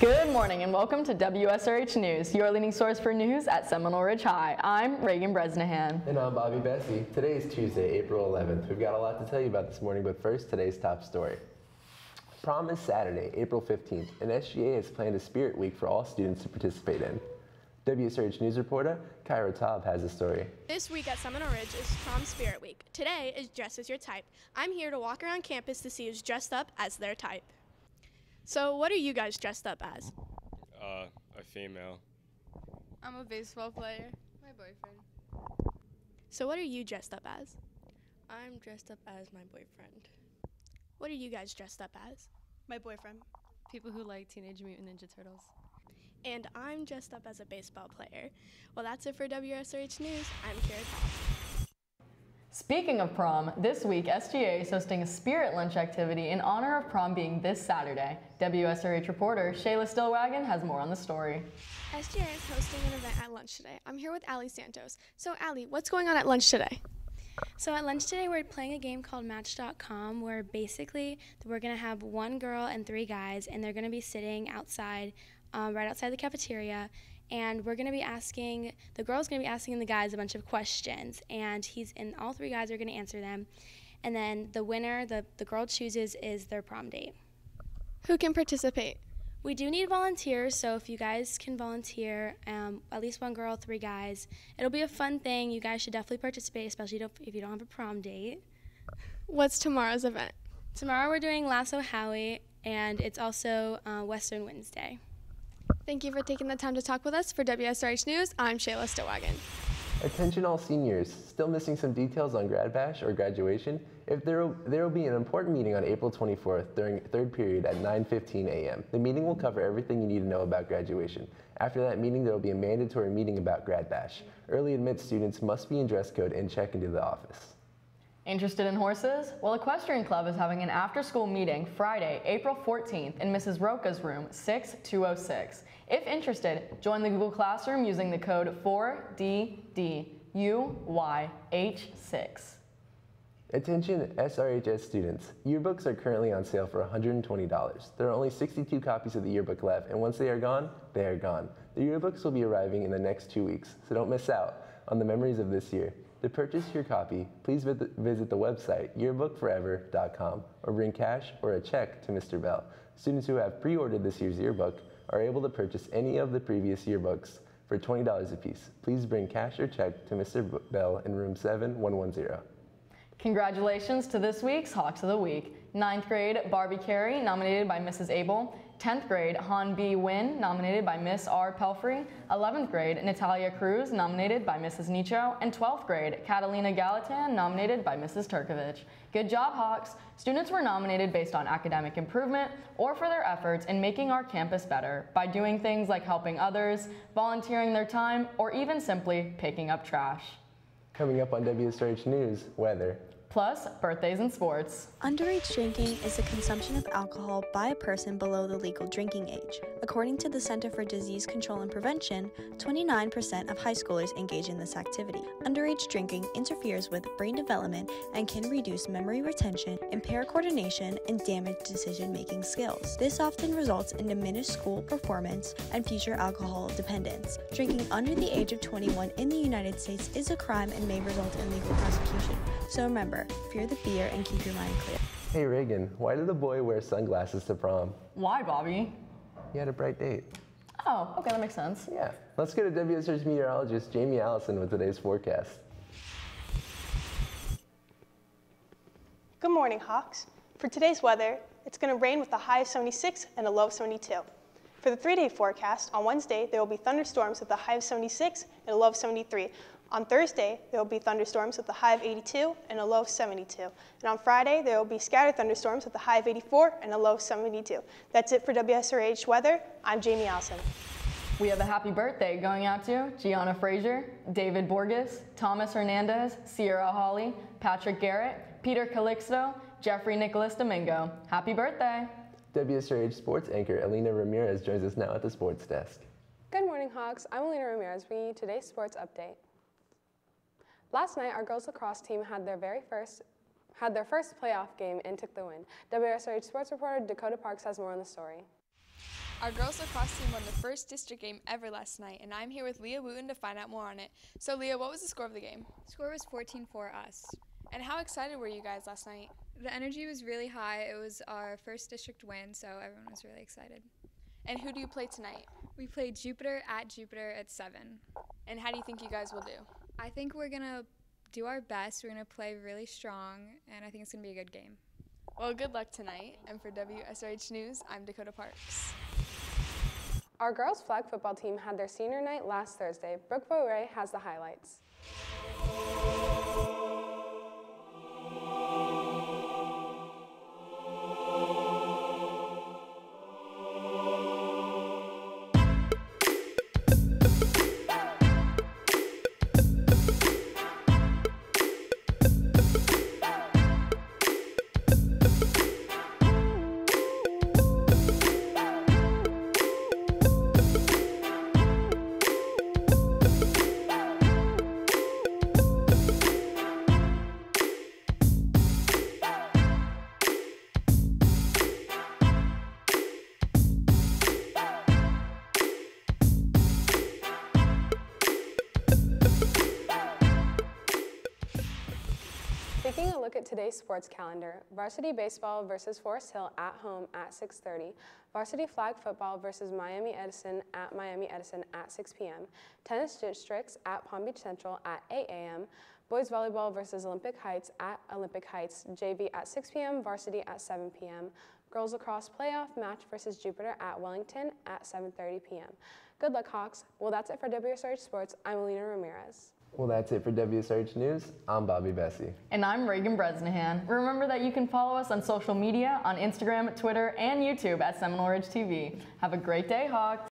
Good morning and welcome to WSRH News, your leading source for news at Seminole Ridge High. I'm Reagan Bresnahan. And I'm Bobby Bessie. Today is Tuesday, April 11th. We've got a lot to tell you about this morning, but first, today's top story. Prom is Saturday, April 15th, and SGA has planned a Spirit Week for all students to participate in. WSRH News reporter Kyra Taub has the story. This week at Seminole Ridge is Prom Spirit Week. Today is Dress as Your Type. I'm here to walk around campus to see who's dressed up as their type. So, what are you guys dressed up as? Uh, a female. I'm a baseball player. My boyfriend. So, what are you dressed up as? I'm dressed up as my boyfriend. What are you guys dressed up as? My boyfriend. People who like Teenage Mutant Ninja Turtles. And I'm dressed up as a baseball player. Well, that's it for WSRH News. I'm Kara Todd. Speaking of prom, this week SGA is hosting a spirit lunch activity in honor of prom being this Saturday. WSRH reporter Shayla Stillwagon has more on the story. SGA is hosting an event at lunch today. I'm here with Ali Santos. So, Ali, what's going on at lunch today? So at lunch today, we're playing a game called Match.com, where basically we're gonna have one girl and three guys, and they're gonna be sitting outside, um, right outside the cafeteria, and we're gonna be asking the girl's gonna be asking the guys a bunch of questions, and he's and all three guys are gonna answer them, and then the winner, the the girl chooses, is their prom date. Who can participate? We do need volunteers, so if you guys can volunteer, um, at least one girl, three guys, it'll be a fun thing. You guys should definitely participate, especially if you don't have a prom date. What's tomorrow's event? Tomorrow we're doing Lasso Howie, and it's also uh, Western Wednesday. Thank you for taking the time to talk with us. For WSRH News, I'm Shayla Stillwagon. Attention all seniors, still missing some details on grad bash or graduation? If there there will be an important meeting on April 24th during third period at 9.15 a.m. The meeting will cover everything you need to know about graduation. After that meeting, there will be a mandatory meeting about grad bash. Early admit students must be in dress code and check into the office. Interested in horses? Well, Equestrian Club is having an after-school meeting Friday, April 14th in Mrs. Roca's room 6206. If interested, join the Google Classroom using the code 4DDUYH6. Attention SRHS students, yearbooks are currently on sale for $120. There are only 62 copies of the yearbook left, and once they are gone, they are gone. The yearbooks will be arriving in the next two weeks, so don't miss out on the memories of this year. To purchase your copy, please visit the website yearbookforever.com or bring cash or a check to Mr. Bell. Students who have pre-ordered this year's yearbook are able to purchase any of the previous yearbooks for $20 apiece. Please bring cash or check to Mr. Bell in room 7110. Congratulations to this week's Hawks of the Week. Ninth grade, Barbie Carey, nominated by Mrs. Abel. 10th grade, Han B. Wynn, nominated by Miss R. Pelfrey. 11th grade, Natalia Cruz, nominated by Mrs. Nicho. And 12th grade, Catalina Galatan, nominated by Mrs. Turkovich. Good job, Hawks! Students were nominated based on academic improvement or for their efforts in making our campus better by doing things like helping others, volunteering their time, or even simply picking up trash. Coming up on WSRH News, weather plus birthdays and sports. Underage drinking is the consumption of alcohol by a person below the legal drinking age. According to the Center for Disease Control and Prevention, 29% of high schoolers engage in this activity. Underage drinking interferes with brain development and can reduce memory retention, impair coordination, and damage decision making skills. This often results in diminished school performance and future alcohol dependence. Drinking under the age of 21 in the United States is a crime and may result in legal prosecution. So remember, fear the beer and keep your mind clear. Hey Reagan, why did the boy wear sunglasses to prom? Why, Bobby? He had a bright date. Oh, okay, that makes sense. Yeah. Let's go to WSR's meteorologist Jamie Allison with today's forecast. Good morning, Hawks. For today's weather, it's going to rain with a high of 76 and a low of 72. For the three-day forecast, on Wednesday, there will be thunderstorms with a high of 76 and a low of 73, on Thursday, there will be thunderstorms with a high of 82 and a low of 72. And on Friday, there will be scattered thunderstorms with a high of 84 and a low of 72. That's it for WSRH Weather. I'm Jamie Allison. We have a happy birthday going out to Gianna Frazier, David Borges, Thomas Hernandez, Sierra Hawley, Patrick Garrett, Peter Calixto, Jeffrey Nicholas Domingo. Happy birthday! WSRH sports anchor Alina Ramirez joins us now at the sports desk. Good morning, Hawks. I'm Alina Ramirez bringing you today's sports update. Last night, our girls lacrosse team had their very first had their first playoff game and took the win. WSRH sports reporter Dakota Parks has more on the story. Our girls lacrosse team won the first district game ever last night, and I'm here with Leah Wooten to find out more on it. So, Leah, what was the score of the game? Score was 14 for us. And how excited were you guys last night? The energy was really high. It was our first district win, so everyone was really excited. And who do you play tonight? We play Jupiter at Jupiter at 7. And how do you think you guys will do? I think we're going to do our best. We're going to play really strong, and I think it's going to be a good game. Well, good luck tonight. And for WSRH News, I'm Dakota Parks. Our girls flag football team had their senior night last Thursday. Brooke Beauray has the highlights. Taking a look at today's sports calendar, varsity baseball versus Forest Hill at home at 6.30, varsity flag football versus Miami Edison at Miami Edison at 6 p.m., tennis districts at Palm Beach Central at 8 a.m., boys volleyball versus Olympic Heights at Olympic Heights, JV at 6 p.m., varsity at 7 p.m., girls lacrosse playoff match versus Jupiter at Wellington at 7.30 p.m. Good luck, Hawks. Well, that's it for WSRH Sports. I'm Alina Ramirez. Well, that's it for WSRH News. I'm Bobby Bessie. And I'm Reagan Bresnahan. Remember that you can follow us on social media on Instagram, Twitter, and YouTube at Seminole Ridge TV. Have a great day, Hawks.